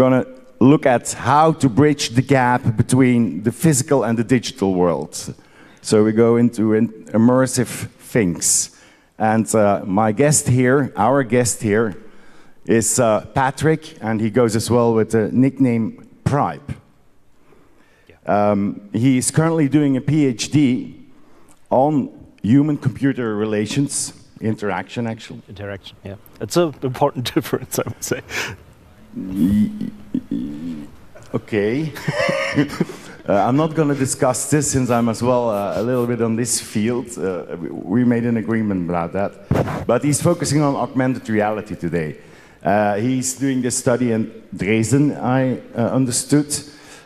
we're going to look at how to bridge the gap between the physical and the digital world. So we go into immersive things. And uh, my guest here, our guest here, is uh, Patrick, and he goes as well with the nickname preip. Um, he is currently doing a PhD on human computer relations, interaction actually. Interaction, yeah. It's an important difference, I would say. Okay. uh, I'm not going to discuss this since I'm as well uh, a little bit on this field. Uh, we made an agreement about that. But he's focusing on augmented reality today. Uh, he's doing this study in Dresden, I uh, understood.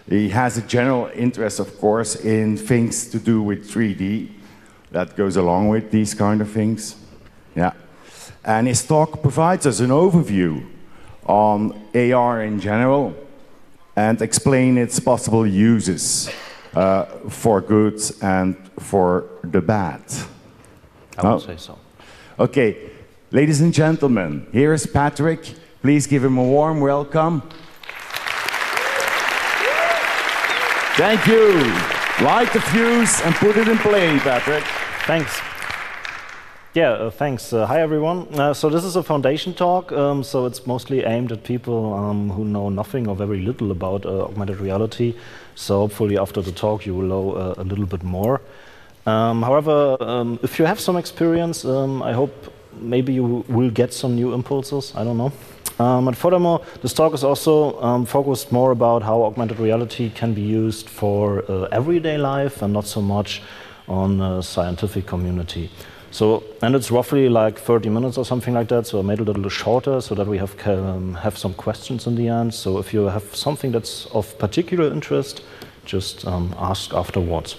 He has a general interest, of course, in things to do with 3D. That goes along with these kind of things. Yeah. And his talk provides us an overview on AR in general and explain its possible uses uh, for good and for the bad. I would say so. Okay, ladies and gentlemen, here is Patrick. Please give him a warm welcome. Thank you. Light the fuse and put it in play, Patrick. Thanks. Yeah, uh, thanks. Uh, hi, everyone. Uh, so this is a foundation talk, um, so it's mostly aimed at people um, who know nothing or very little about uh, augmented reality. So hopefully after the talk you will know uh, a little bit more. Um, however, um, if you have some experience, um, I hope maybe you will get some new impulses. I don't know. Um, and furthermore, this talk is also focused more about how augmented reality can be used for uh, everyday life and not so much on scientific community. So, and it's roughly like 30 minutes or something like that. So I made it a little shorter so that we have um, have some questions in the end. So if you have something that's of particular interest, just um, ask afterwards.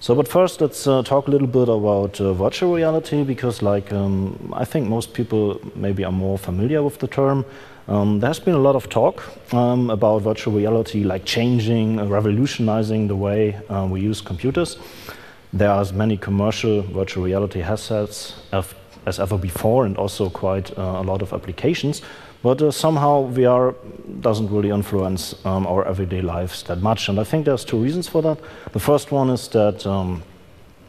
So, but first, let's uh, talk a little bit about uh, virtual reality because, like, um, I think most people maybe are more familiar with the term. Um, there's been a lot of talk um, about virtual reality, like changing, uh, revolutionizing the way uh, we use computers. There are as many commercial virtual reality headsets as ever before, and also quite uh, a lot of applications. But uh, somehow VR doesn't really influence um, our everyday lives that much. And I think there's two reasons for that. The first one is that, um,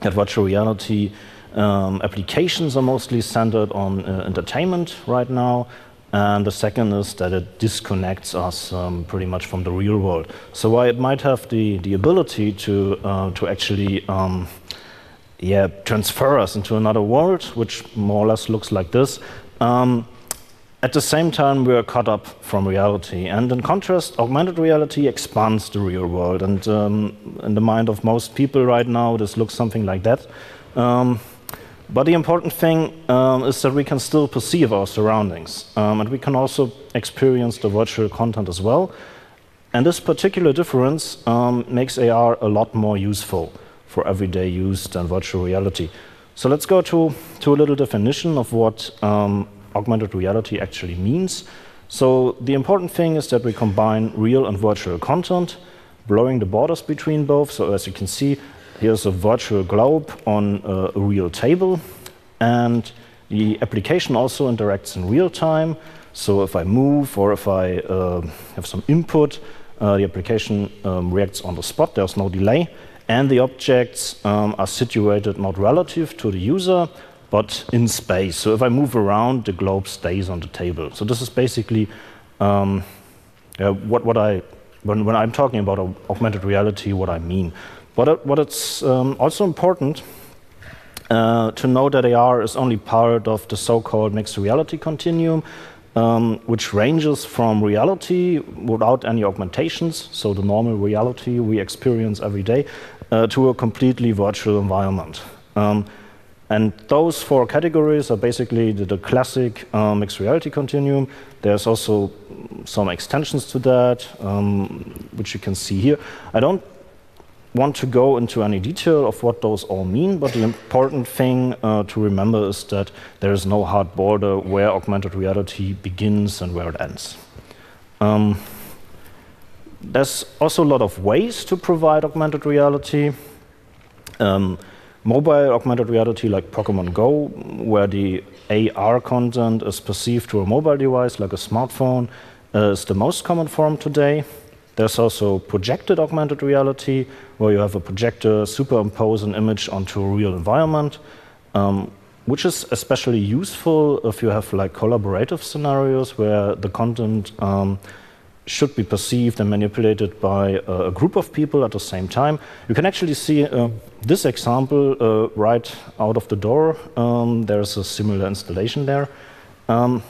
that virtual reality um, applications are mostly centered on uh, entertainment right now. And the second is that it disconnects us um, pretty much from the real world. So while it might have the, the ability to, uh, to actually um, yeah, transfer us into another world, which more or less looks like this, um, at the same time we are cut up from reality. And in contrast, augmented reality expands the real world. And um, in the mind of most people right now, this looks something like that. Um, but the important thing um, is that we can still perceive our surroundings, um, and we can also experience the virtual content as well. And this particular difference um, makes AR a lot more useful for everyday use than virtual reality. So let's go to, to a little definition of what um, augmented reality actually means. So the important thing is that we combine real and virtual content, blurring the borders between both. So as you can see, Here's a virtual globe on a real table. And the application also interacts in real time. So if I move or if I uh, have some input, uh, the application um, reacts on the spot. There's no delay. And the objects um, are situated not relative to the user, but in space. So if I move around, the globe stays on the table. So this is basically um, uh, what, what I, when, when I'm talking about augmented reality, what I mean. What, what it's um, also important uh, to know that AR is only part of the so-called mixed reality continuum, um, which ranges from reality without any augmentations, so the normal reality we experience every day, uh, to a completely virtual environment. Um, and those four categories are basically the, the classic um, mixed reality continuum. There's also some extensions to that, um, which you can see here. I don't want to go into any detail of what those all mean, but the important thing uh, to remember is that there is no hard border where augmented reality begins and where it ends. Um, there's also a lot of ways to provide augmented reality. Um, mobile augmented reality like Pokemon Go, where the AR content is perceived through a mobile device like a smartphone, uh, is the most common form today. There's also projected augmented reality, where you have a projector superimpose an image onto a real environment, um, which is especially useful if you have like collaborative scenarios where the content um, should be perceived and manipulated by a, a, group of people at the same time. You can actually see uh, this example uh, right out of the door. Um, there's a similar installation there. Um,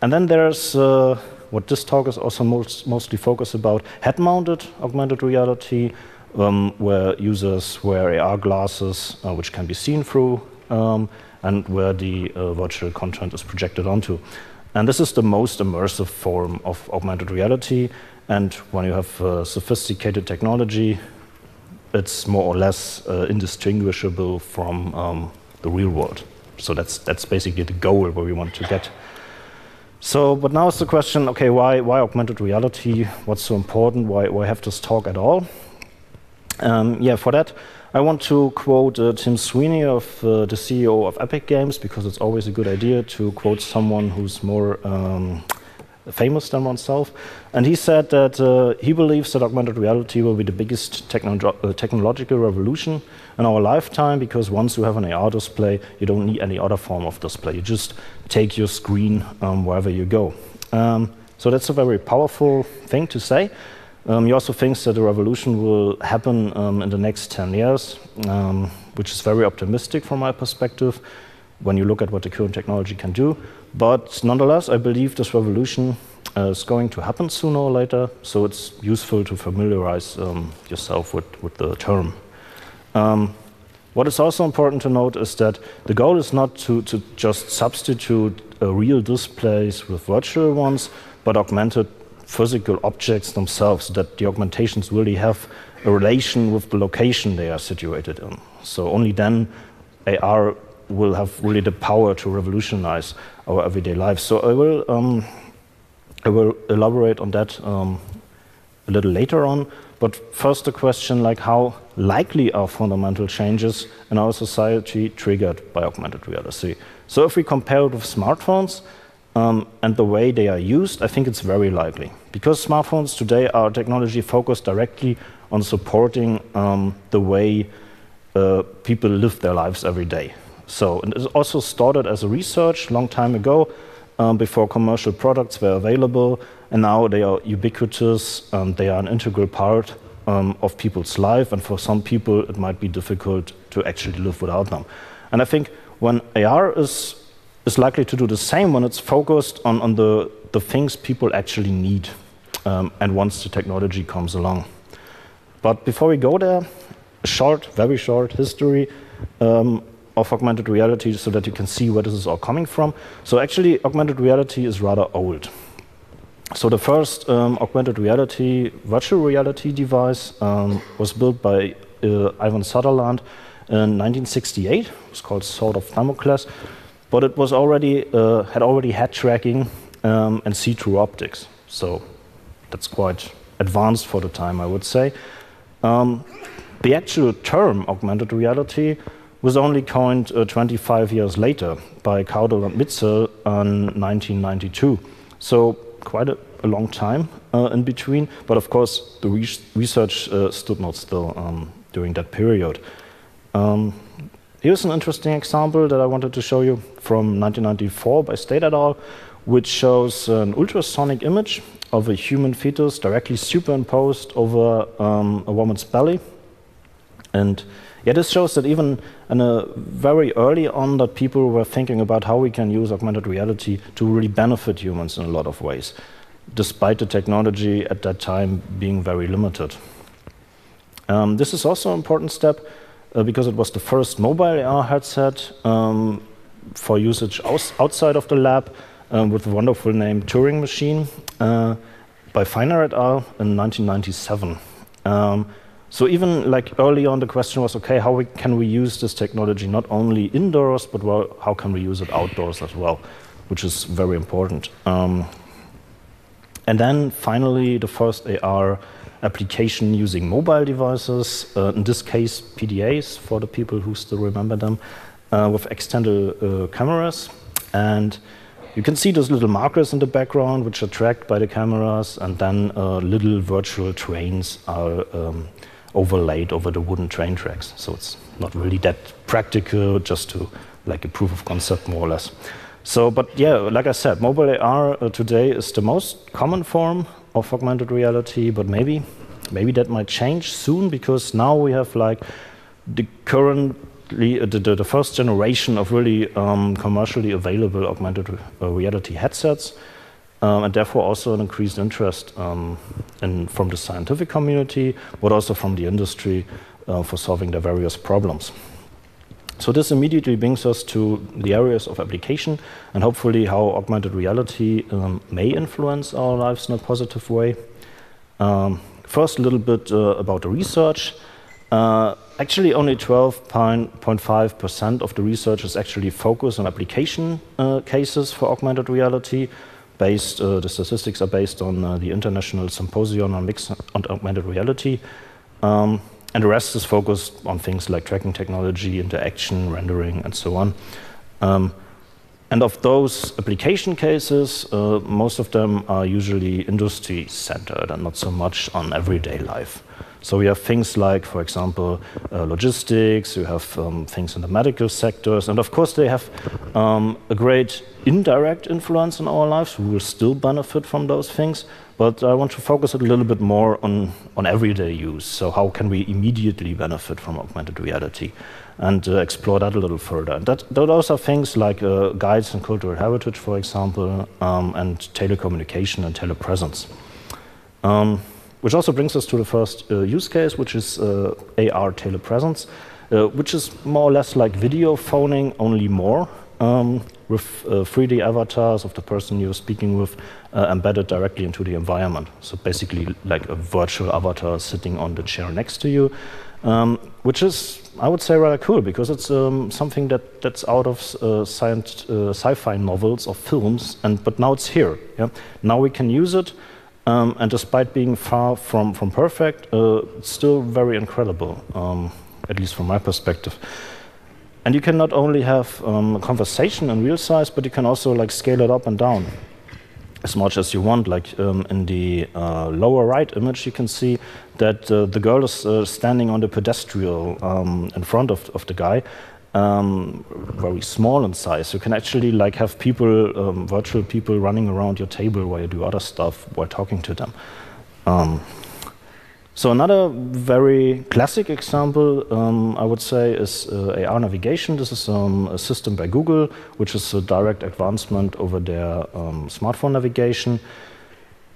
and then there's uh, what this talk is also most, mostly focused about head-mounted augmented reality, um, where users wear AR glasses, uh, which can be seen through, um, and where the uh, virtual content is projected onto. And this is the most immersive form of augmented reality. And when you have uh, sophisticated technology, it's more or less uh, indistinguishable from um, the real world. So that's, that's basically the goal where we want to get. So, but now is the question, okay, why, why augmented reality? What's so important? Why, why have this talk at all? Um, yeah, for that, I want to quote uh, Tim Sweeney, of uh, the CEO of Epic Games, because it's always a good idea to quote someone who's more um, famous than oneself. And he said that uh, he believes that augmented reality will be the biggest techno uh, technological revolution in our lifetime because once you have an AR display, you don't need any other form of display. You just take your screen um, wherever you go. Um, so that's a very powerful thing to say. Um, he also thinks that the revolution will happen um, in the next 10 years, um, which is very optimistic from my perspective when you look at what the current technology can do. But nonetheless, I believe this revolution uh, is going to happen sooner or later, so it's useful to familiarize um, yourself with, with the term. Um, what is also important to note is that the goal is not to, to just substitute uh, real displays with virtual ones, but augmented physical objects themselves, that the augmentations really have a relation with the location they are situated in. So only then AR will have really the power to revolutionize our everyday lives. So I will, um, I will elaborate on that um, a little later on. But first, the question like how likely are fundamental changes in our society triggered by augmented reality? So if we compare it with smartphones um, and the way they are used, I think it's very likely. Because smartphones today are technology focused directly on supporting um, the way uh, people live their lives every day. So it also started as a research long time ago, um, before commercial products were available, and now they are ubiquitous. Um, they are an integral part um, of people's life, and for some people, it might be difficult to actually live without them. And I think when AR is is likely to do the same when it's focused on, on the, the things people actually need um, and once the technology comes along. But before we go there, a short, very short history um, of augmented reality so that you can see where this is all coming from. So actually, augmented reality is rather old. So the first um, augmented reality, virtual reality device um, was built by uh, Ivan Sutherland in 1968. It was called Sword of Damocles, but it was already uh, had already head tracking um, and see-through optics. So that's quite advanced for the time, I would say. Um, the actual term augmented reality was only coined uh, 25 years later by Caudell and Mizell in 1992. So quite a, a long time uh, in between, but of course the re research uh, stood not still um, during that period. Um, here's an interesting example that I wanted to show you from 1994 by State et al., which shows an ultrasonic image of a human fetus directly superimposed over um, a woman's belly. And yeah, this shows that even in a very early on that people were thinking about how we can use augmented reality to really benefit humans in a lot of ways, despite the technology at that time being very limited. Um, this is also an important step uh, because it was the first mobile AR headset um, for usage outside of the lab um, with the wonderful name Touring Machine uh, by al. in 1997. So even like early on, the question was, okay, how we, can we use this technology not only indoors, but well, how can we use it outdoors as well, which is very important. Um, and then finally, the first AR application using mobile devices, uh, in this case, PDAs for the people who still remember them, uh, with external uh, cameras. And you can see those little markers in the background, which are tracked by the cameras, and then uh, little virtual trains are um, overlaid over the wooden train tracks. So it's not really that practical, just to like a proof of concept, more or less. So, but yeah, like I said, mobile AR uh, today is the most common form of augmented reality, but maybe, maybe that might change soon because now we have like the currently uh, the, the, the, first generation of really um, commercially available augmented uh, reality headsets, um, and therefore also an increased interest um, in, from the scientific community, but also from the industry uh, for solving their various problems. So this immediately brings us to the areas of application and hopefully how augmented reality um, may influence our lives in a positive way. Um, first, a little bit uh, about the research. Uh, actually, only 12.5% of the research is actually focused on application uh, cases for augmented reality. Based, uh, the statistics are based on uh, the International Symposium on Mixed and Augmented Reality. Um, and the rest is focused on things like tracking technology, interaction, rendering, and so on. Um, and of those application cases, uh, most of them are usually industry centered and not so much on everyday life. So we have things like, for example, uh, logistics, you have um, things in the medical sectors, and of course they have um, a great indirect influence on our lives. We will still benefit from those things, but I want to focus a little bit more on, on everyday use. So how can we immediately benefit from augmented reality? And uh, explore that a little further. And that, those are things like uh, guides and cultural heritage, for example, um, and telecommunication and telepresence. Which also brings us to the first uh, use case, which is uh, AR telepresence, uh, which is more or less like video phoning, only more um, with uh, 3D avatars of the person you're speaking with uh, embedded directly into the environment. So basically, like a virtual avatar sitting on the chair next to you, um, which is, I would say, rather cool because it's um, something that, that's out of uh, science, uh, sci-fi novels or films, and but now it's here. Yeah? Now we can use it. Um, and despite being far from, from perfect, uh, it's still very incredible, um, at least from my perspective. And you can not only have um, a conversation in real size, but you can also like scale it up and down as much as you want. Like um, in the uh, lower right image, you can see that uh, the girl is uh, standing on the pedestrian um, in front of, of the guy, um, very small in size. You can actually like have people, um, virtual people, running around your table while you do other stuff while talking to them. Um, so another very classic example, um, I would say, is uh, AR navigation. This is um, a system by Google, which is a direct advancement over their um, smartphone navigation.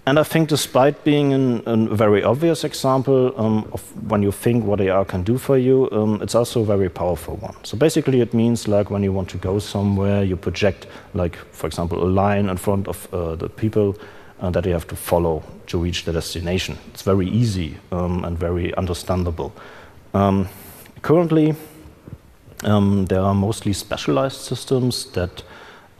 And I think despite being an, a very obvious example um, of when you think what AR can do for you, um, it's also a very powerful one. So basically it means like when you want to go somewhere, you project like, for example, a line in front of uh, the people uh, that you have to follow to reach the destination. It's very easy um, and very understandable. Um, currently, um, there are mostly specialized systems that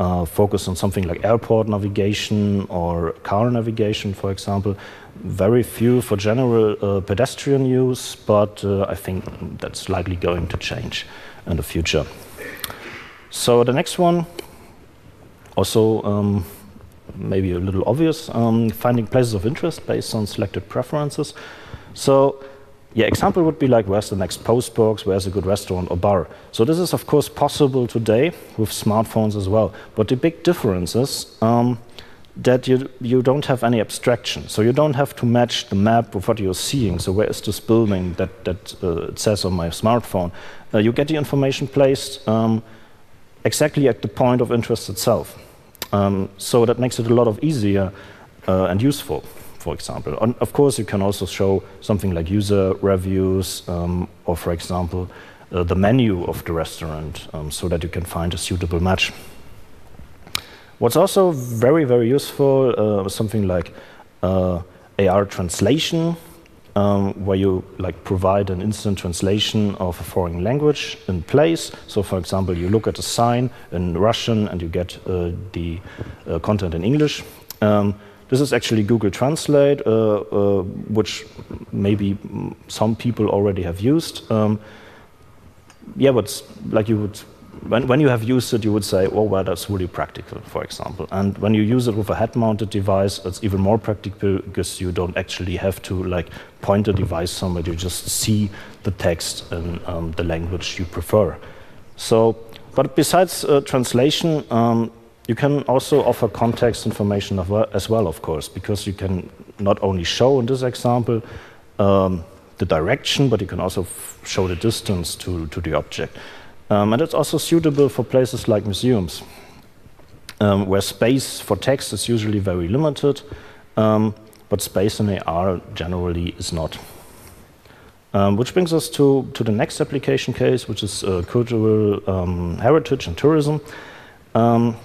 uh, focus on something like airport navigation or car navigation, for example. Very few for general uh, pedestrian use, but uh, I think that's likely going to change in the future. So the next one, also um, maybe a little obvious, um, finding places of interest based on selected preferences. So yeah, example would be like where's the next post box, where's a good restaurant or bar. So this is of course possible today with smartphones as well. But the big difference is um, that you, you don't have any abstraction. So you don't have to match the map with what you're seeing. So where is this building that, that uh, it says on my smartphone? Uh, you get the information placed um, exactly at the point of interest itself. Um, so that makes it a lot of easier uh, and useful, for example. And of course, you can also show something like user reviews um, or, for example, uh, the menu of the restaurant um, so that you can find a suitable match. What's also very, very useful uh, something like uh, AR translation, um, where you like provide an instant translation of a foreign language in place. So, for example, you look at a sign in Russian and you get uh, the uh, content in English. Um, this is actually Google Translate, uh, uh which maybe some people already have used. Um, yeah, but like you would when, when you have used it, you would say, oh, well, that's really practical, for example. And when you use it with a head-mounted device, it's even more practical because you don't actually have to like point the device somewhere. You just see the text in um, the language you prefer. So, but besides uh, translation, um, you can also offer context information as well, of course, because you can not only show in this example um, the direction, but you can also show the distance to, to the object. Um, and it's also suitable for places like museums, um, where space for text is usually very limited, um, but space in AR generally is not. Um, which brings us to, to the next application case, which is uh, cultural um, heritage and tourism. Um,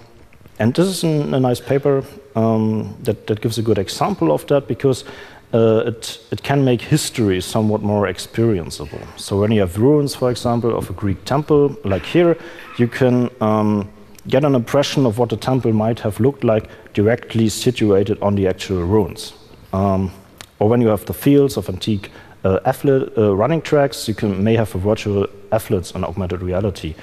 and this is an, a nice paper that, that gives a good example of that because uh, it, it can make history somewhat more experienceable. So when you have ruins, for example, of a Greek temple, like here, you can um, get an impression of what the temple might have looked like directly situated on the actual ruins. Um, or when you have the fields of antique uh, athlete, uh, running tracks, you can, may have a virtual athletes on augmented reality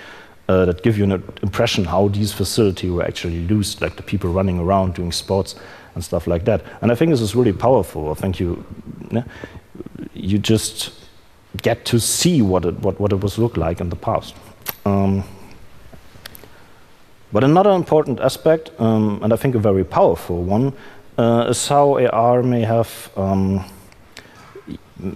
uh, that give you an impression how these facilities were actually used, like the people running around doing sports and stuff like that. And I think this is really powerful. I think you, you just get to see what it, what, what it was look like in the past. Um, but another important aspect, um, and I think a very powerful one, uh, is how AR may have um,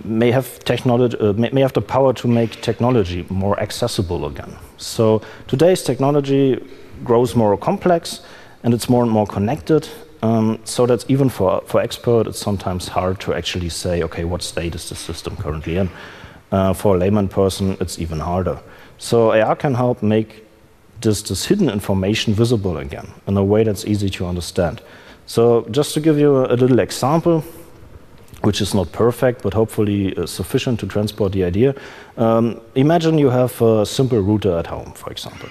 may have technology uh, may, have the power to make technology more accessible again. So today's technology grows more complex and it's more and more connected um, so that even for, for expert, it's sometimes hard to actually say, okay, what state is the system currently in? Uh, for a layman person, it's even harder. So AR can help make this, this hidden information visible again in a way that's easy to understand. So just to give you a, a little example, which is not perfect, but hopefully uh, sufficient to transport the idea. Um, imagine you have a simple router at home, for example.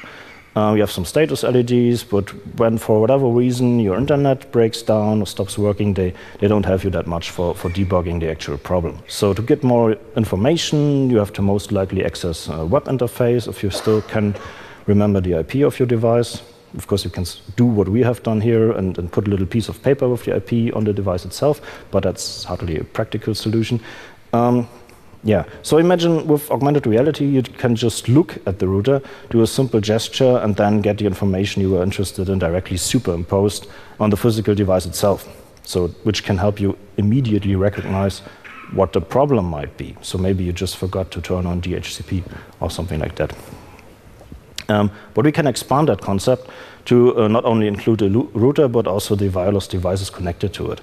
Uh, you have some status LEDs, but when for whatever reason your internet breaks down or stops working, they, they don't have you that much for, for debugging the actual problem. So to get more information, you have to most likely access a web interface if you still can remember the IP of your device. Of course, you can do what we have done here and, and put a little piece of paper with the IP on the device itself, but that's hardly a practical solution. Um, yeah, so imagine with augmented reality, you can just look at the router, do a simple gesture, and then get the information you were interested in directly superimposed on the physical device itself. So, which can help you immediately recognize what the problem might be. So maybe you just forgot to turn on DHCP or something like that. Um, but we can expand that concept to uh, not only include the router, but also the wireless devices connected to it.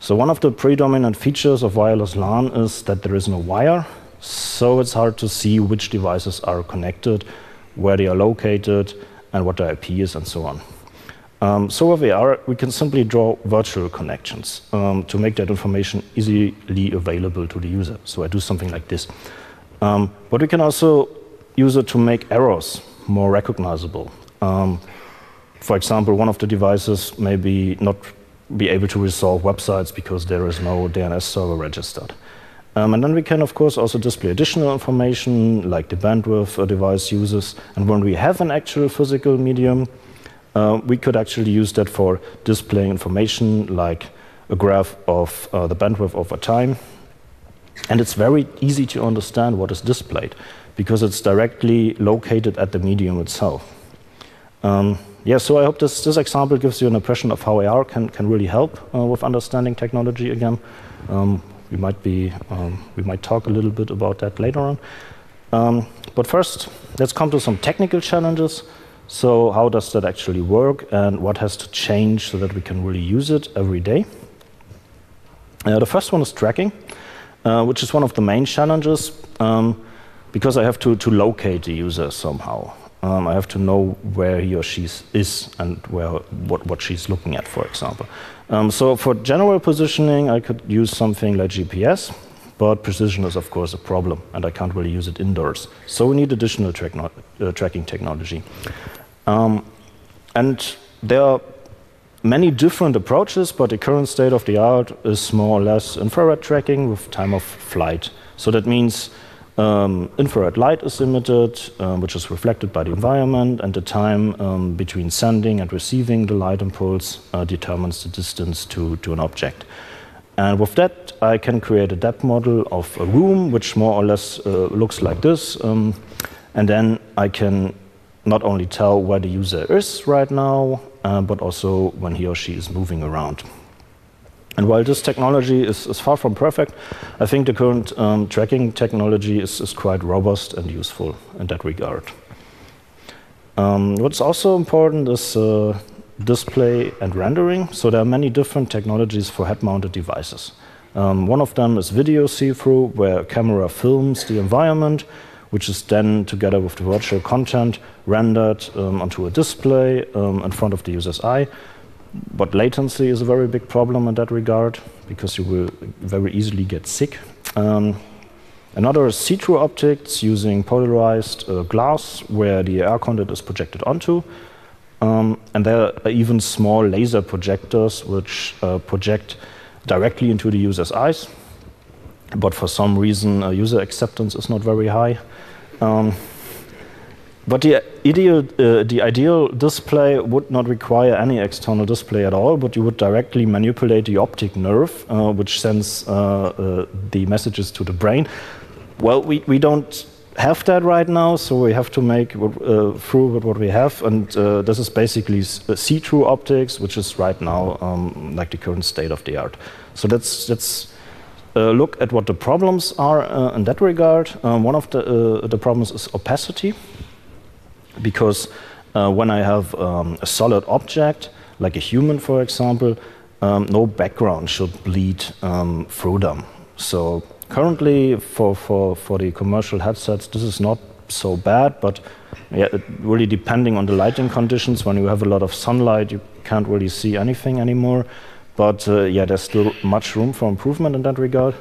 So one of the predominant features of wireless LAN is that there is no wire, so it's hard to see which devices are connected, where they are located, and what the IP is, and so on. Um, so with AR, we can simply draw virtual connections um, to make that information easily available to the user. So I do something like this. Um, but we can also use it to make errors more recognizable. Um, for example, one of the devices may be not be able to resolve websites because there is no DNS server registered. Um, and then we can, of course, also display additional information like the bandwidth a device uses. And when we have an actual physical medium, uh, we could actually use that for displaying information like a graph of uh, the bandwidth over time. And it's very easy to understand what is displayed because it's directly located at the medium itself. Um, yeah, so I hope this, this example gives you an impression of how AR can, can really help uh, with understanding technology again. Um, we might be um, we might talk a little bit about that later on. Um, but first, let's come to some technical challenges. So how does that actually work, and what has to change so that we can really use it every day? Uh, the first one is tracking, uh, which is one of the main challenges um, because I have to, to locate the user somehow. Um, I have to know where he or she is and where, what, what she's looking at, for example. Um, so for general positioning, I could use something like GPS, but precision is, of course, a problem, and I can't really use it indoors. So we need additional uh, tracking technology. Um, and there are many different approaches, but the current state of the art is more or less infrared tracking with time of flight. So that means um, infrared light is emitted, um, which is reflected by the environment, and the time um, between sending and receiving the light impulse uh, determines the distance to, to an object. And with that, I can create a depth model of a room, which more or less uh, looks like this. Um, and then I can not only tell where the user is right now, uh, but also when he or she is moving around. And while this technology is, is, far from perfect, I think the current um, tracking technology is, is, quite robust and useful in that regard. Um, what's also important is uh, display and rendering. So there are many different technologies for head-mounted devices. Um, one of them is video see-through, where a camera films the environment, which is then, together with the virtual content, rendered um, onto a display um, in front of the user's eye but latency is a very big problem in that regard because you will very easily get sick. Um, another is see-through optics using polarized uh, glass where the AR content is projected onto. Um, and there are even small laser projectors which uh, project directly into the user's eyes. But for some reason, uh, user acceptance is not very high. Um, but the ideal, uh, the ideal display would not require any external display at all, but you would directly manipulate the optic nerve, uh, which sends uh, uh the messages to the brain. Well, we, we don't have that right now, so we have to make uh, through with what we have, and uh, this is basically see-through optics, which is right now um, like the current state of the art. So let's, let's look at what the problems are in that regard. One of the, the problems is opacity because uh, when I have um, a solid object, like a human, for example, um, no background should bleed um, through them. So currently, for, for, for the commercial headsets, this is not so bad, but yeah, really depending on the lighting conditions. When you have a lot of sunlight, you can't really see anything anymore. But uh, yeah, there's still much room for improvement in that regard.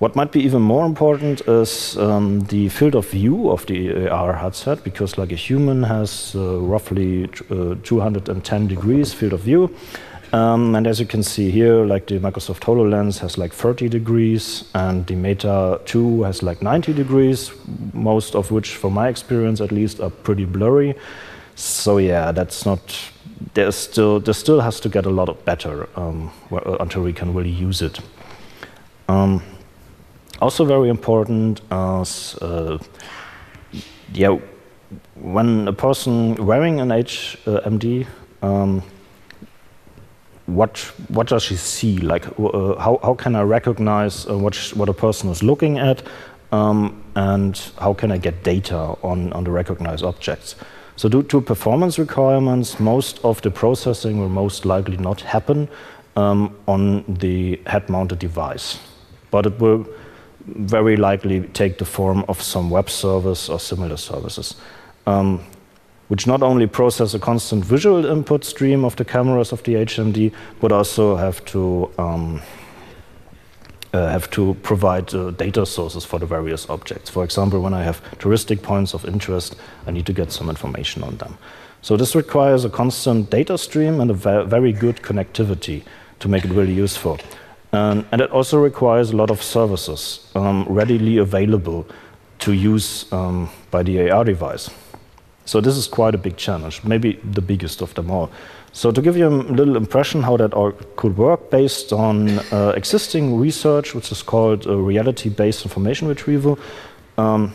What might be even more important is um, the field of view of the AR headset, because like a human has uh, roughly uh, 210 degrees field of view. Um, and as you can see here, like the Microsoft HoloLens has like 30 degrees, and the Meta 2 has like 90 degrees, most of which, from my experience at least, are pretty blurry. So yeah, that's not. There's still there still has to get a lot better um, until we can really use it. Also very important is, uh, yeah, when a person wearing an HMD, um, what what does she see? Like, uh, how how can I recognize uh, what what a person is looking at, um, and how can I get data on on the recognized objects? So, due to performance requirements, most of the processing will most likely not happen um, on the head-mounted device, but it will very likely take the form of some web service or similar services, um, which not only process a constant visual input stream of the cameras of the HMD, but also have to um, uh, have to provide uh, data sources for the various objects. For example, when I have touristic points of interest, I need to get some information on them. So this requires a constant data stream and a very good connectivity to make it really useful. Um, and it also requires a lot of services um, readily available to use um, by the AR device. So this is quite a big challenge, maybe the biggest of them all. So to give you a little impression how that could work based on uh, existing research, which is called uh, reality-based information retrieval, um,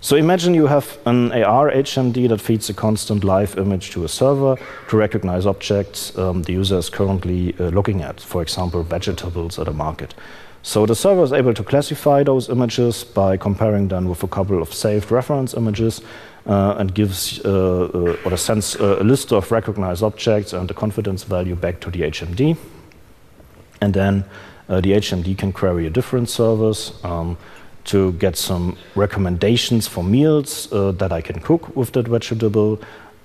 so imagine you have an AR HMD that feeds a constant live image to a server to recognize objects um, the user is currently uh, looking at, for example, vegetables at a market. So the server is able to classify those images by comparing them with a couple of saved reference images uh, and gives uh, uh or sends uh, a list of recognized objects and the confidence value back to the HMD. And then uh, the HMD can query a different service. Um, to get some recommendations for meals uh, that I can cook with that vegetable.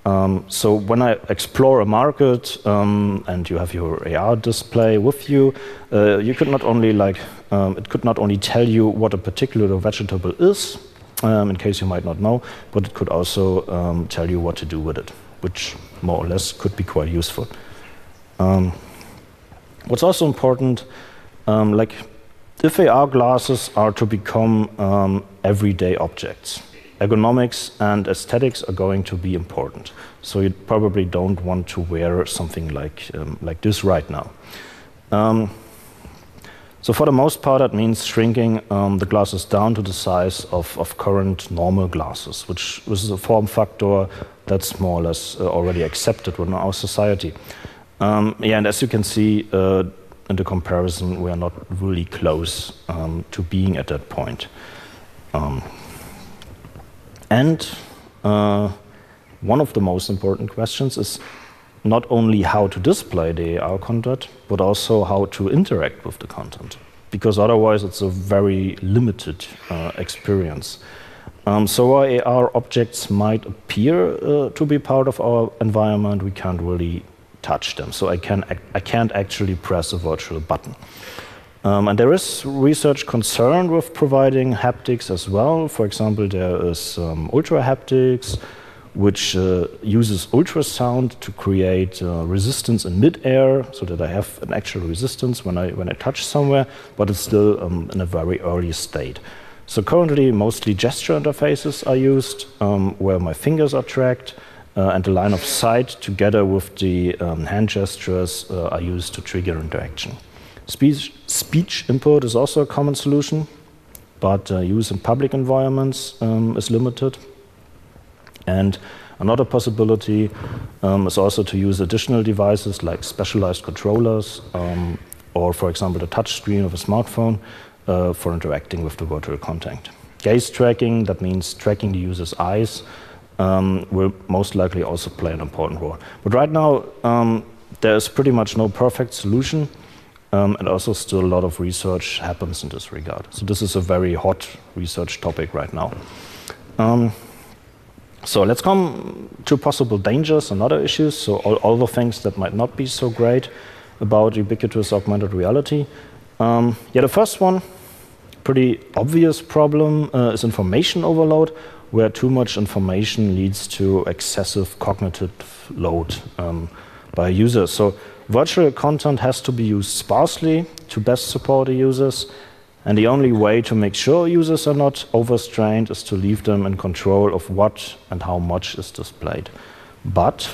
Um, so when I explore a market um, and you have your AR display with you, uh, you could not only like um, it could not only tell you what a particular vegetable is, um, in case you might not know, but it could also um, tell you what to do with it, which more or less could be quite useful. Um, what's also important, like if AR glasses are to become um, everyday objects. Ergonomics and aesthetics are going to be important. So you probably don't want to wear something like, um, like this right now. Um, so for the most part, that means shrinking um, the glasses down to the size of, of current normal glasses, which, is a form factor that's more or less uh, already accepted within our society. Um, yeah, and as you can see uh, in the comparison, we are not really close um, to being at that point. Um, and uh, one of the most important questions is not only how to display the AR content, but also how to interact with the content, because otherwise it's a very limited uh, experience. Um, so our AR objects might appear uh, to be part of our environment, we can't really touch them. So I, can, I can't actually press a virtual button. Um, and there is research concerned with providing haptics as well. For example, there is um, Ultrahaptics, which uh, uses ultrasound to create uh, resistance in midair, so that I have an actual resistance when I when I touch somewhere, but it's still um, in a very early state. So currently, mostly gesture interfaces are used, um, where my fingers are tracked and the line of sight together with the um, hand gestures uh, are used to trigger interaction. Speech, speech, input is also a common solution, but uh, use in public environments um, is limited. And another possibility um, is also to use additional devices like specialized controllers um, or, for example, the touch screen of a smartphone uh, for interacting with the virtual content. Gaze tracking, that means tracking the user's eyes, um, will most likely also play an important role. But right now, um, there is pretty much no perfect solution, um, and also still a lot of research happens in this regard. So this is a very hot research topic right now. Um, so let's come to possible dangers and other issues. So all, all, the things that might not be so great about ubiquitous augmented reality. Um, yeah, the first one, pretty obvious problem, uh, is information overload where too much information leads to excessive cognitive load um, by users. So virtual content has to be used sparsely to best support the users. And the only way to make sure users are not overstrained is to leave them in control of what and how much is displayed. But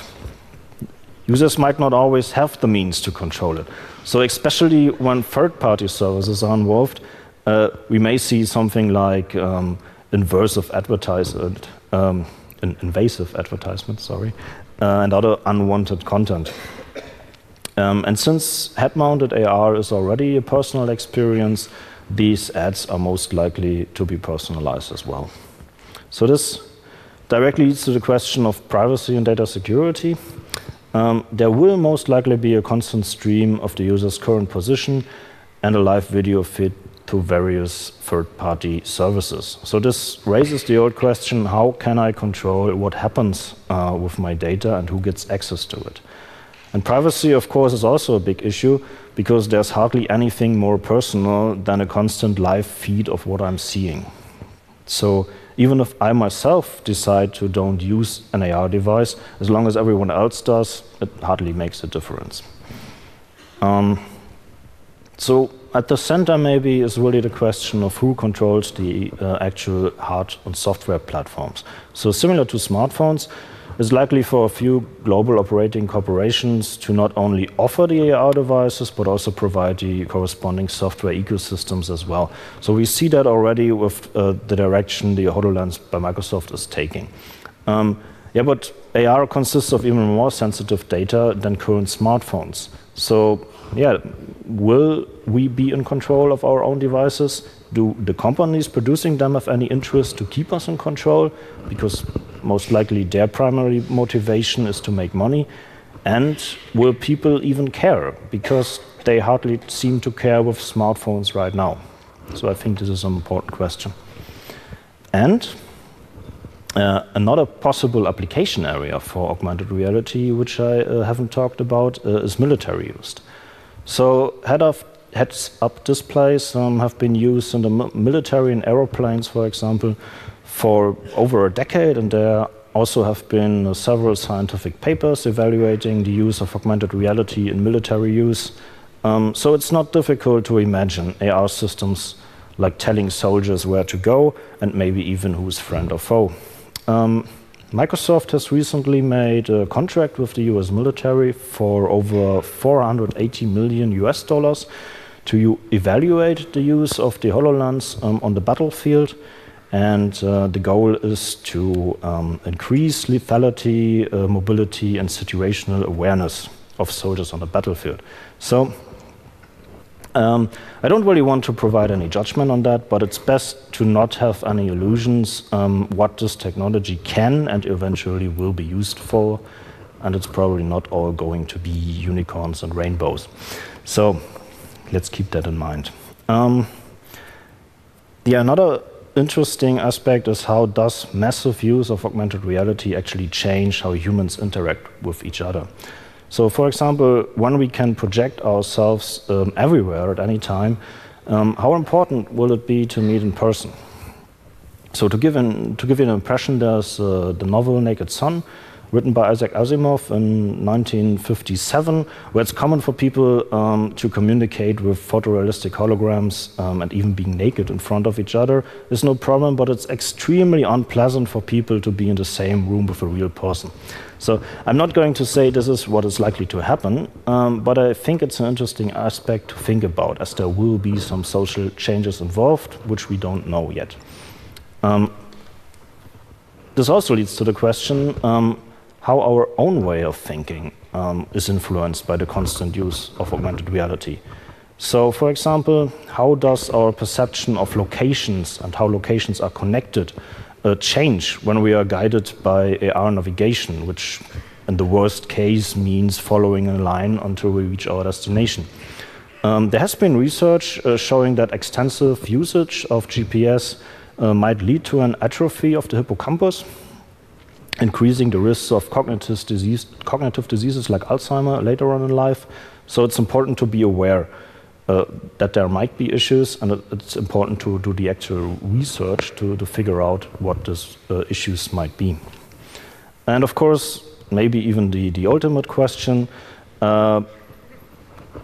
users might not always have the means to control it. So especially when third-party services are involved, uh, we may see something like um, invasive advertisement, um, invasive advertisement, sorry, uh, and other unwanted content. Um, and since head-mounted AR is already a personal experience, these ads are most likely to be personalized as well. So this directly leads to the question of privacy and data security. Um, there will most likely be a constant stream of the user's current position and a live video feed to various third-party services. So this raises the old question, how can I control what happens uh, with my data and who gets access to it? And privacy, of course, is also a big issue because there's hardly anything more personal than a constant live feed of what I'm seeing. So even if I myself decide to don't use an AR device, as long as everyone else does, it hardly makes a difference. Um, so at the center maybe is really the question of who controls the uh, actual hard and software platforms. So similar to smartphones, it's likely for a few global operating corporations to not only offer the AR devices, but also provide the corresponding software ecosystems as well. So we see that already with uh, the direction the HoloLens by Microsoft is taking. Um, yeah, but AR consists of even more sensitive data than current smartphones. So yeah, will we be in control of our own devices? Do the companies producing them have any interest to keep us in control? Because most likely their primary motivation is to make money. And will people even care? Because they hardly seem to care with smartphones right now. So I think this is an important question. And uh, another possible application area for augmented reality, which I uh, haven't talked about, uh, is military used. So heads-up displays um, have been used in the military and aeroplanes, for example, for over a decade, and there also have been uh, several scientific papers evaluating the use of augmented reality in military use. Um, so it's not difficult to imagine AR systems like telling soldiers where to go and maybe even who's friend or foe. Um, Microsoft has recently made a contract with the US military for over 480 million US dollars to evaluate the use of the HoloLens um, on the battlefield. And uh, the goal is to um, increase lethality, uh, mobility, and situational awareness of soldiers on the battlefield. So um, I don't really want to provide any judgment on that, but it's best to not have any illusions um, what this technology can and eventually will be used for, and it's probably not all going to be unicorns and rainbows. So let's keep that in mind. Um, the another interesting aspect is how does massive use of augmented reality actually change how humans interact with each other. So, for example, when we can project ourselves um, everywhere at any time, um, how important will it be to meet in person? So, to give, an, to give you an impression, there's uh, the novel Naked Sun, written by Isaac Asimov in 1957, where it's common for people um, to communicate with photorealistic holograms um, and even being naked in front of each other is no problem, but it's extremely unpleasant for people to be in the same room with a real person. So I'm not going to say this is what is likely to happen, um, but I think it's an interesting aspect to think about, as there will be some social changes involved, which we don't know yet. Um, this also leads to the question um, how our own way of thinking um, is influenced by the constant use of augmented reality. So, for example, how does our perception of locations and how locations are connected change when we are guided by AR navigation, which in the worst case means following a line until we reach our destination? Um, there has been research uh, showing that extensive usage of GPS uh, might lead to an atrophy of the hippocampus, increasing the risks of cognitive, disease, cognitive diseases like Alzheimer later on in life. So it's important to be aware uh, that there might be issues, and it's important to do the actual research to, to figure out what these uh, issues might be. And of course, maybe even the, the ultimate question uh,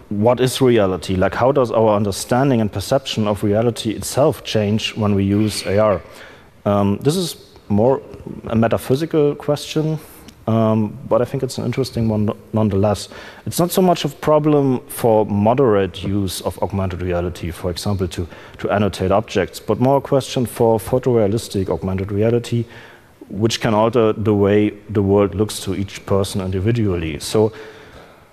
what is reality? Like, how does our understanding and perception of reality itself change when we use AR? Um, this is more a metaphysical question, um, but I think it's an interesting one nonetheless. It's not so much a problem for moderate use of augmented reality, for example, to, to annotate objects, but more a question for photorealistic augmented reality, which can alter the way the world looks to each person individually. So,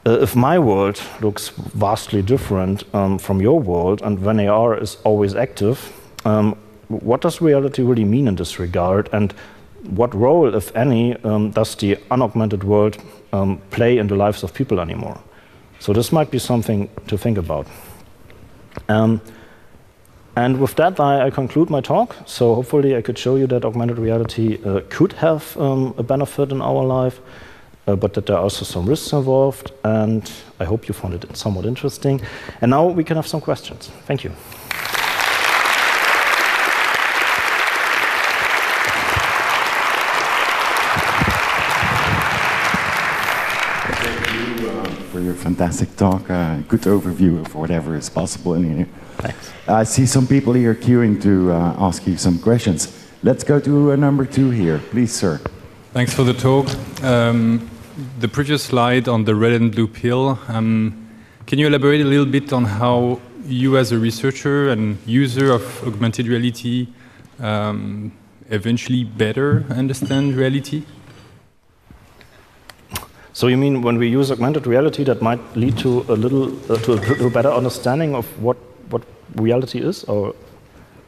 uh, if my world looks vastly different um, from your world, and when AR is always active, um, what does reality really mean in this regard? And what role, if any, um, does the unaugmented world um, play in the lives of people anymore? So this might be something to think about. Um, and with that, I, I, conclude my talk. So hopefully, I could show you that augmented reality uh, could have um, a benefit in our life, uh, but that there are also some risks involved. And I hope you found it somewhat interesting. And now we can have some questions. Thank you. your fantastic talk. Uh, good overview of whatever is possible in here. Thanks. I see some people here queuing to uh, ask you some questions. Let's go to uh, number two here. Please, sir. Thanks for the talk. Um, the previous slide on the red and blue pill, um, can you elaborate a little bit on how you as a researcher and user of augmented reality um, eventually better understand reality? So you mean when we use augmented reality, that might lead to a little uh, to, a, to, a, better understanding of what what reality is, or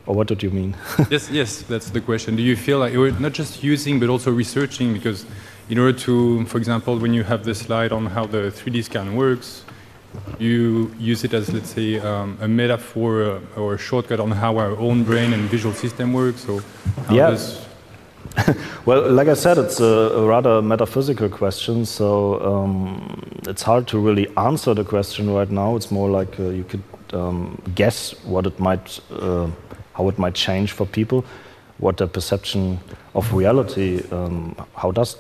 or what did you mean? yes, yes, that's the question. Do you feel like you're not just using but also researching because in order to, for example, when you have the slide on how the 3D scan works, you use it as, let's say, um, a metaphor or a shortcut on how our own brain and visual system works. So how yeah. does well, like I said, it's a, rather metaphysical question, so um, it's hard to really answer the question right now. It's more like uh, you could um, guess what it might, uh, how it might change for people, what their perception of reality, um, how does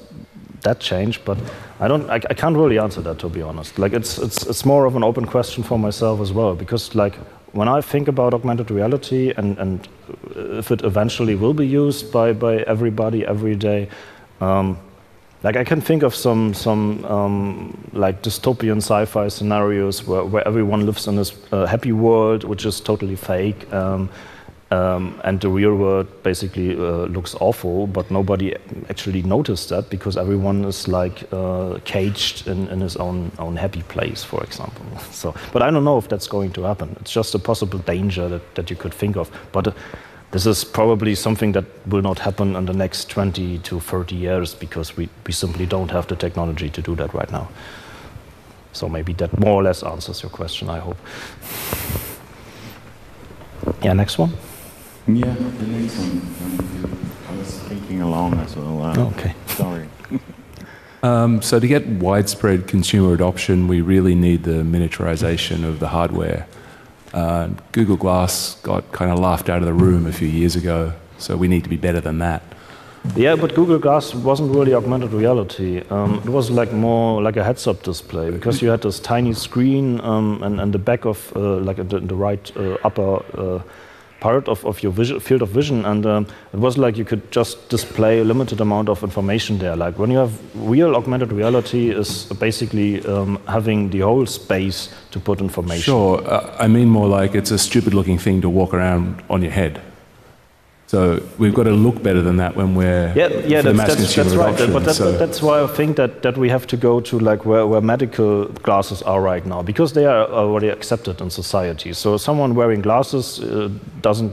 that change? But I don't, I, I, can't really answer that to be honest. Like it's, it's, it's more of an open question for myself as well, because like when I think about augmented reality and, and if it eventually will be used by, by everybody every day, um, like I can think of some some um, like dystopian sci-fi scenarios where, where everyone lives in this uh, happy world, which is totally fake, um, um, and the real world basically uh, looks awful, but nobody actually noticed that because everyone is like uh, caged in, in his own own happy place, for example. So, but I don't know if that's going to happen. It's just a possible danger that, that you could think of, but. This is probably something that will not happen in the next 20 to 30 years because we, we simply don't have the technology to do that right now. So maybe that more or less answers your question, I hope. Yeah, next one. Yeah, the next one. I was thinking along as well. Uh, okay. Sorry. um, so to get widespread consumer adoption, we really need the miniaturization of the hardware. Uh, Google Glass got kind of laughed out of the room a few years ago, so we need to be better than that. Yeah, but Google Glass wasn't really augmented reality. Um, it was like more like a heads-up display because you had this tiny screen um, and, and the back of uh, like the, the right uh, upper uh, part of, of your field of vision, and um, it was like you could just display a limited amount of information there. Like when you have real augmented reality, is basically um, having the whole space to put information. Sure, uh, I mean more like it's a stupid-looking thing to walk around on your head. So we've got to look better than that when we're yeah yeah that's, that's, that's right. But that's, so. that's why I think that, that we have to go to like where, where medical glasses are right now because they are already accepted in society. So someone wearing glasses uh, doesn't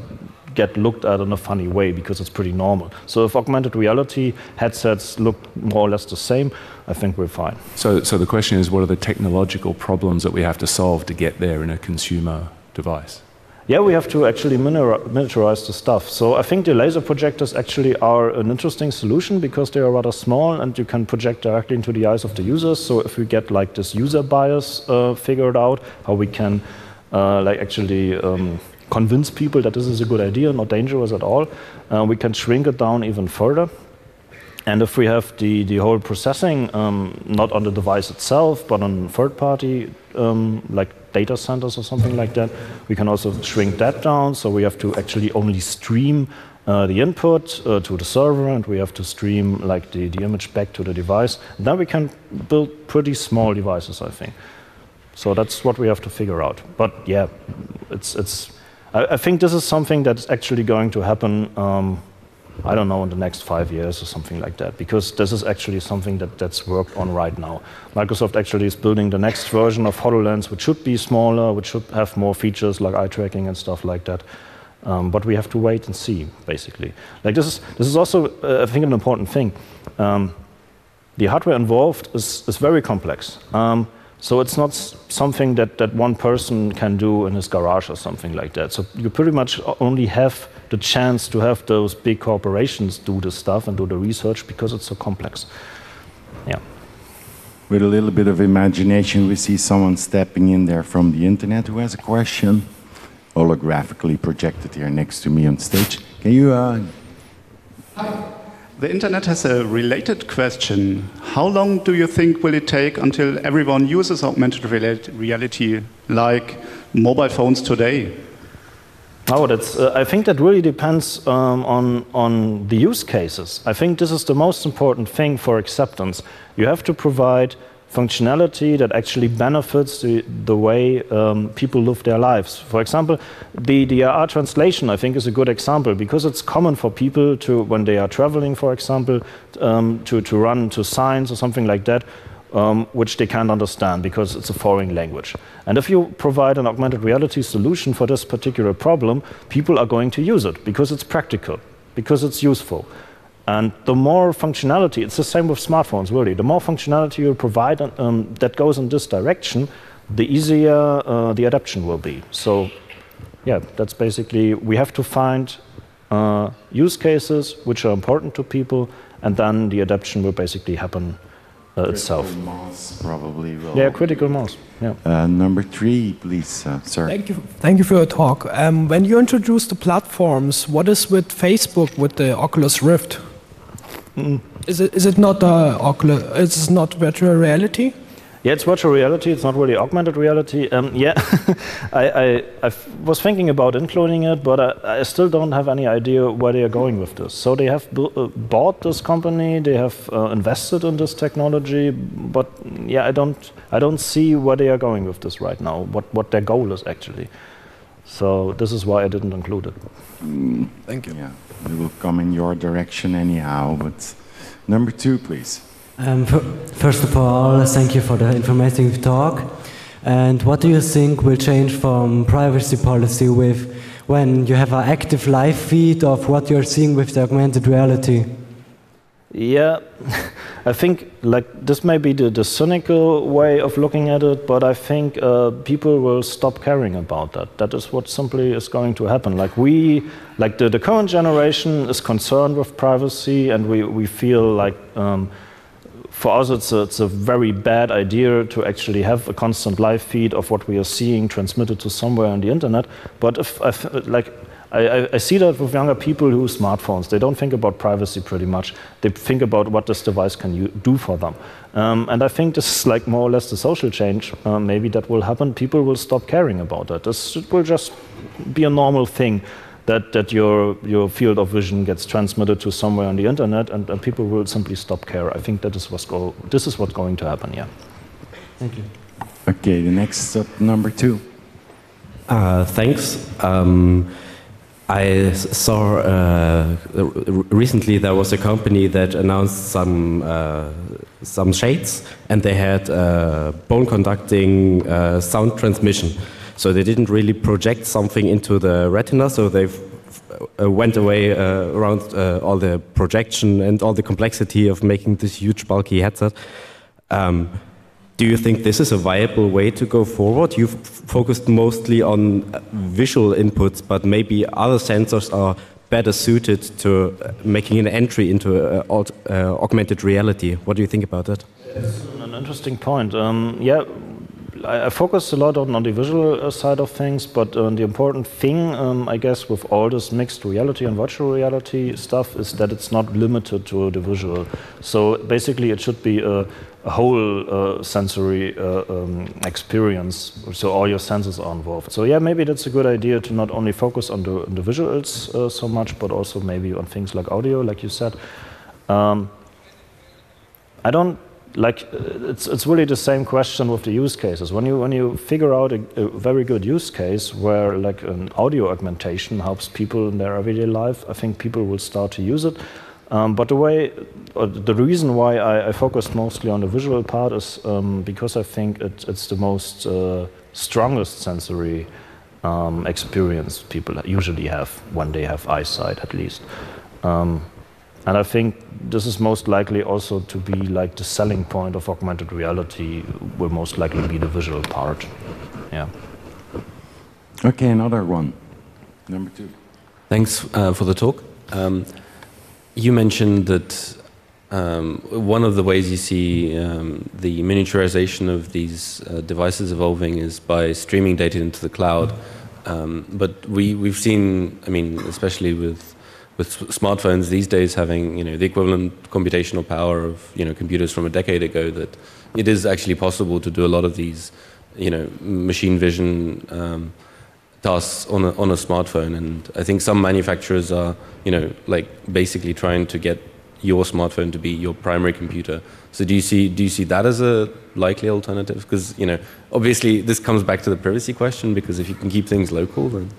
get looked at in a funny way because it's pretty normal. So if augmented reality headsets look more or less the same, I think we're fine. So so the question is, what are the technological problems that we have to solve to get there in a consumer device? Yeah, we have to actually miniaturize the stuff. So I think the laser projectors actually are an interesting solution because they are rather small and you can project directly into the eyes of the users. So if we get like this user bias uh, figured out, how we can uh, like actually um, convince people that this is a good idea, not dangerous at all, uh, we can shrink it down even further. And if we have the, the whole processing um, not on the device itself, but on third party, um, like data centers or something like that, we can also shrink that down. So we have to actually only stream uh, the input uh, to the server, and we have to stream like the, the image back to the device. And then we can build pretty small devices, I think. So that's what we have to figure out. But yeah, it's, it's, I, I think this is something that's actually going to happen um, I don't know, in the next five years or something like that, because this is actually something that, that's worked on right now. Microsoft actually is building the next version of HoloLens, which should be smaller, which should have more features like eye tracking and stuff like that. Um, but we have to wait and see, basically. Like this is this is also, uh, I think, an important thing. Um, the hardware involved is, is very complex. Um, so it's not something that, that one person can do in his garage or something like that. So you pretty much only have the chance to have those big corporations do the stuff and do the research because it's so complex. Yeah. With a little bit of imagination, we see someone stepping in there from the internet who has a question, holographically projected here next to me on stage. Can you? Uh... Hi. The internet has a related question. How long do you think will it take until everyone uses augmented reality like mobile phones today? Oh, that's, uh, I think that really depends um, on, on the use cases. I think this is the most important thing for acceptance. You have to provide functionality that actually benefits the, the way um, people live their lives. For example, the, AR translation, I think, is a good example because it's common for people to, when they are traveling, for example, um, to, to run to signs or something like that, um, which they can't understand because it's a foreign language. And if you provide an augmented reality solution for this particular problem, people are going to use it because it's practical, because it's useful. And the more functionality, it's the same with smartphones, really. The more functionality you provide um, that goes in this direction, the easier uh, the adoption will be. So, yeah, that's basically, we have to find uh, use cases which are important to people, and then the adoption will basically happen uh, itself. Mass probably will. Yeah, critical mass. Yeah. Uh, number three, please, uh, sir. Thank you. Thank you for your talk. Um, when you introduce the platforms, what is with Facebook with the Oculus Rift? Mm. Is it is it not uh, Oculus? Is it not virtual reality? Yeah, it's virtual reality. It's not really augmented reality. Um, yeah, I, I, I was thinking about including it, but I, I, still don't have any idea where they are going with this. So they have uh, bought this company, they have uh, invested in this technology, but yeah, I don't, I don't see where they are going with this right now. What, what their goal is actually. So this is why I didn't include it. Mm, Thank you. Yeah, we will come in your direction anyhow. But number two, please. Um, first of all, thank you for the informative talk. And what do you think will change from privacy policy with when you have an active live feed of what you're seeing with the augmented reality? Yeah, I think like this may be the, the cynical way of looking at it, but I think uh, people will stop caring about that. That is what simply is going to happen. Like we, like the, the current generation is concerned with privacy, and we, we feel like um, for us, it's a, it's a, very bad idea to actually have a constant live feed of what we are seeing transmitted to somewhere on the internet. But if, like, I, I, see that with younger people who use smartphones. They don't think about privacy pretty much. They think about what this device can do for them. Um, and I think this is like more or less the social change. Uh, maybe that will happen. People will stop caring about it. This will just be a normal thing that, that your, your field of vision gets transmitted to somewhere on the internet and, and people will simply stop care. I think that is what's go, this is what's going to happen, yeah. Thank you. Okay, the next up, number two. Uh, thanks. Um, I saw uh, recently there was a company that announced some uh, some shades, and they had uh, bone conducting uh, sound transmission. So they didn't really project something into the retina, so they uh, went away uh, around uh, all the projection and all the complexity of making this huge bulky headset. Um, do you think this is a viable way to go forward? You've focused mostly on visual inputs, but maybe other sensors are better suited to making an entry into uh, augmented reality. What do you think about that? It's an interesting point. Um, yeah, I, I focus a lot on, on the visual uh, side of things, but uh, the important thing, um, I guess, with all this mixed reality and virtual reality stuff is that it's not limited to the visual. So basically, it should be a, a whole uh, sensory uh, um, experience, so all your senses are involved. So yeah, maybe that's a good idea to not only focus on the, on the visuals uh, so much, but also maybe on things like audio, like you said. Um, I don't like it's, it's really the same question with the use cases. When you when you figure out a, a, very good use case where like an audio augmentation helps people in their everyday life, I think people will start to use it. Um, but the way, the reason why I, I, focused mostly on the visual part is um, because I think it, it's the most uh, strongest sensory um, experience people usually have when they have eyesight, at least. And I think this is most likely also to be like the selling point of augmented reality will most likely be the visual part. Yeah. Okay, another one. Number two. Thanks uh, for the talk. Um, you mentioned that um, one of the ways you see um, the miniaturization of these uh, devices evolving is by streaming data into the cloud. Um, but we, we've seen, I mean, especially with with smartphones these days having you know the equivalent computational power of you know computers from a decade ago that it is actually possible to do a lot of these you know machine vision um, tasks on a, on a smartphone. And I think some manufacturers are you know like basically trying to get your smartphone to be your primary computer. So do you see do you see that as a likely alternative? Because you know obviously this comes back to the privacy question because if you can keep things local then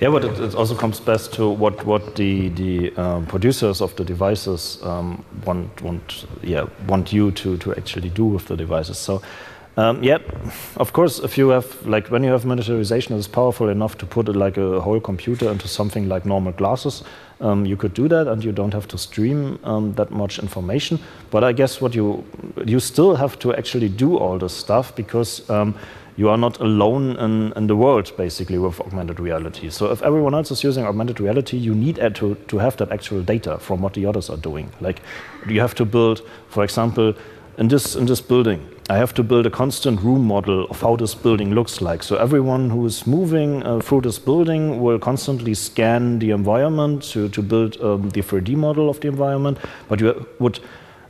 yeah, but it, it, also comes best to what what the the um, producers of the devices um, want want yeah want you to to actually do with the devices. So. Um, yeah, of course, if you have, like, when you have miniaturization that is powerful enough to put like a whole computer into something like normal glasses, um, you could do that and you don't have to stream um, that much information. But I guess what you, you still have to actually do all this stuff because um, you are not alone in, in the world, basically, with augmented reality. So if everyone else is using augmented reality, you need to, to have that actual data from what the others are doing. Like you have to build, for example, in this, in this building, I have to build a constant room model of how this building looks like. So everyone who is moving uh, through this building will constantly scan the environment to, to build um, the 3D model of the environment. But you would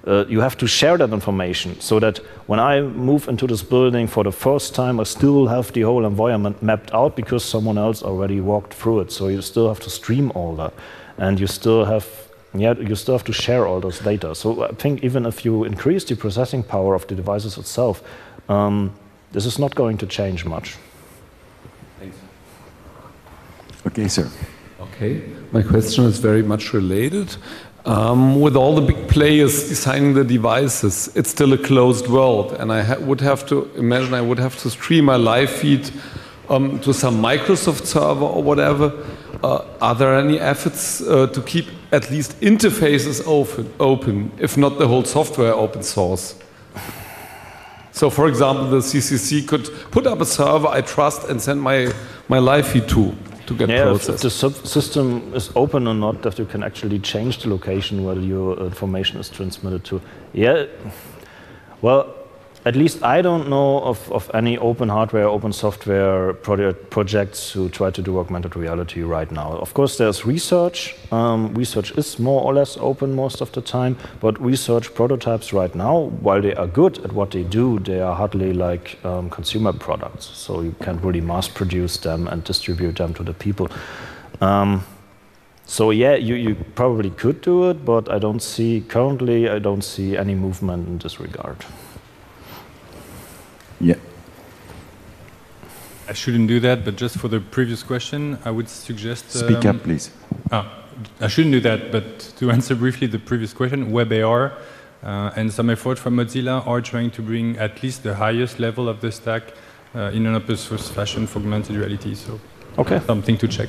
uh, you have to share that information so that when I move into this building for the first time, I still have the whole environment mapped out because someone else already walked through it. So you still have to stream all that, and you still have yeah, you still have to share all those data. So I think even if you increase the processing power of the devices itself, um, this is not going to change much. Thanks. Okay, sir. Okay, my question is very much related. Um, with all the big players designing the devices, it's still a closed world, and I ha would have to imagine I would have to stream my live feed um, to some Microsoft server or whatever. Uh, are there any efforts uh, to keep at least interfaces open, open, if not the whole software open source? So, for example, the CCC could put up a server I trust and send my, my live feed to to get yeah, processed. If the system is open or not, that you can actually change the location where your uh, information is transmitted to. Yeah, well, at least I don't know of, of any open hardware, open software project, projects who try to do augmented reality right now. Of course, there's research. Um, research is more or less open most of the time, but research prototypes right now, while they are good at what they do, they are hardly like um, consumer products. So you can't really mass produce them and distribute them to the people. Um, so yeah, you, you probably could do it, but I don't see, currently, I don't see any movement in this regard. Yeah. I shouldn't do that, but just for the previous question, I would suggest. Speak um, up, please. Ah, I shouldn't do that, but to answer briefly the previous question, WebAR uh, and some effort from Mozilla are trying to bring at least the highest level of the stack uh, in an open source fashion for augmented reality. So, okay, something to check.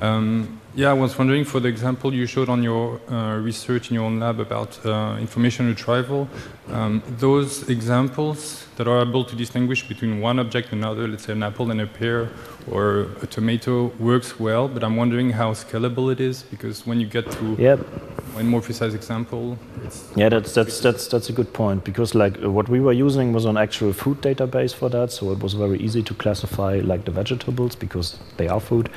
Um, yeah, I was wondering for the example you showed on your uh, research in your own lab about uh, information retrieval, um, those examples that are able to distinguish between one object and another, let's say an apple and a pear or a tomato works well, but I'm wondering how scalable it is because when you get to yep. one more precise example, yeah, that's that's that's that's a good point because like uh, what we were using was an actual food database for that, so it was very easy to classify like the vegetables because they are food.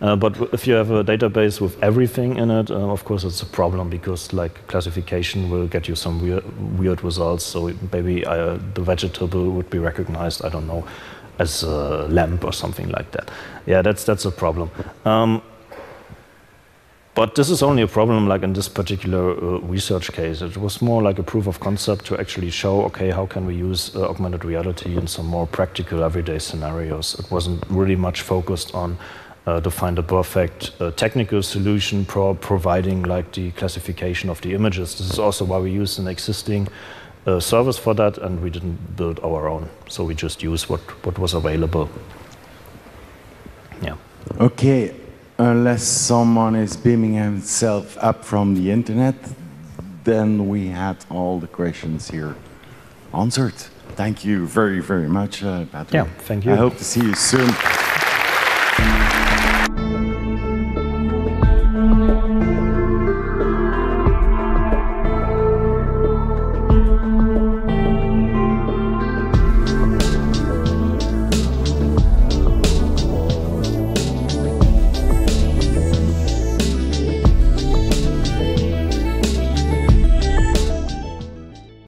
Uh, but if you have a database with everything in it, uh, of course it's a problem because like classification will get you some weird, weird results. So maybe uh, the vegetable would be recognized, I don't know, as a lamp or something like that. Yeah, that's that's a problem. Um, but this is only a problem like in this particular uh, research case. It was more like a proof of concept to actually show, okay, how can we use uh, augmented reality in some more practical everyday scenarios. It wasn't really much focused on uh, to find a perfect uh, technical solution for providing like the classification of the images. This is also why we use an existing uh, service for that and we didn't build our own. So we just use what, what was available. Yeah. Okay, unless someone is beaming himself up from the internet, then we had all the questions here answered. Thank you very, very much, uh, Patrick. Yeah, thank you. I hope to see you soon.